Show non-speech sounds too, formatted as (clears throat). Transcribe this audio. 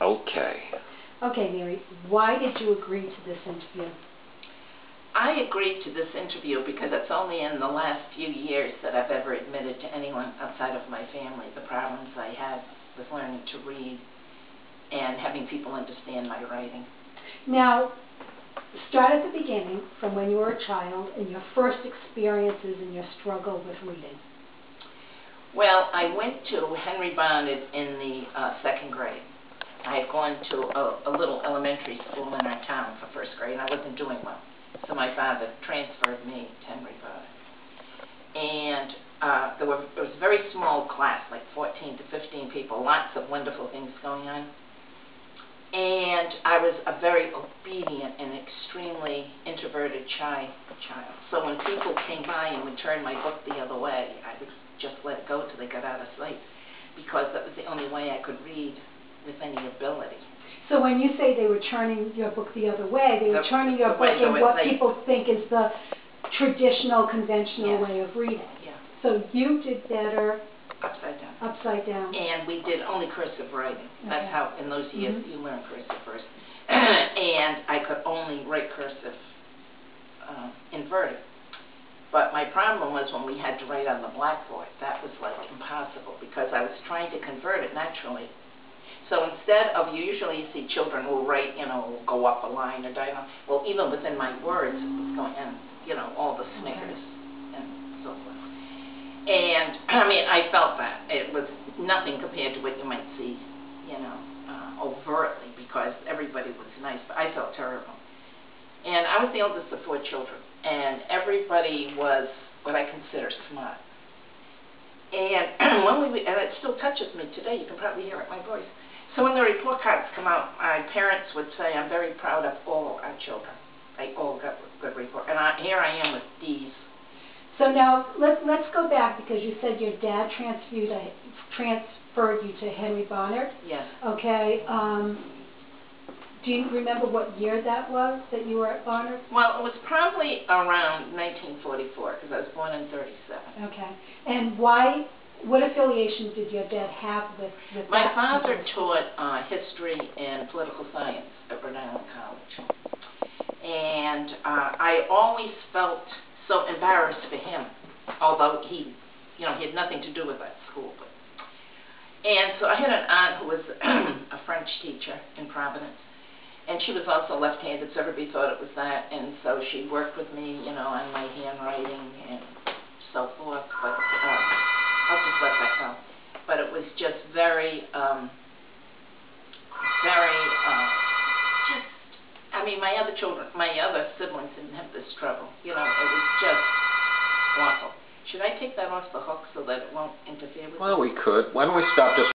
Okay. Okay, Mary, why did you agree to this interview? I agreed to this interview because it's only in the last few years that I've ever admitted to anyone outside of my family the problems I had with learning to read and having people understand my writing. Now, start at the beginning, from when you were a child, and your first experiences and your struggle with reading. Well, I went to Henry Barnard in the uh, second grade. Gone to a, a little elementary school in our town for first grade, and I wasn't doing well. So my father transferred me to Henry Barnard. And uh, there, were, there was a very small class, like 14 to 15 people, lots of wonderful things going on. And I was a very obedient and extremely introverted, shy child. So when people came by and would turn my book the other way, I would just let it go till they got out of sight, because that was the only way I could read with any ability. So when you say they were turning your book the other way, they were The- turning your book in what say- people think is the traditional, conventional Yes. way of reading. Yeah, So you did better upside down. upside down. And we did only cursive writing. That's how, in those years, Mhm. you learn cursive first. (clears throat) and I could only write cursive uh, inverted. But my problem was when we had to write on the blackboard, that was like impossible because I was trying to convert it naturally. So instead of, you usually see children will write, you know, go up a line or diagonal. Well, even within my words, it was going, and, you know, all the snickers and so forth. And, (clears throat) I mean, I felt that. It was nothing compared to what you might see, you know, uh, overtly, because everybody was nice, but I felt terrible. And I was the oldest of four children, and everybody was what I consider smart. And (clears throat) when we, and it still touches me today, you can probably hear it in my voice. So when the report cards come out, my parents would say, I'm very proud of all our children. They all got good report. And I, here I am with D's. So now, let's, let's go back, because you said your dad transferred, uh, transferred you to Henry Barnard, Yes. okay? Um, do you remember what year that was, that you were at Barnard? Well, it was probably around 1944, because I was born in 37. Okay. And why, what affiliation did your dad have with, with My that father taught uh, history and political science at Rhode Island College. And uh, I always felt so embarrassed for him, although he, you know, he had nothing to do with that school. But, and so I had an aunt who was (clears throat) a French teacher in Providence. And she was also left-handed, so everybody thought it was that. And so she worked with me, you know, on my handwriting and so forth. But uh, I'll just let that go. But it was just very, um, very, uh, just, I mean, my other children, my other siblings didn't have this trouble. You know, it was just awful. Should I take that off the hook so that it won't interfere with Well, we could. Why don't we stop just